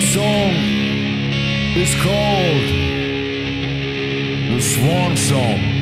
song is called the Swan Song.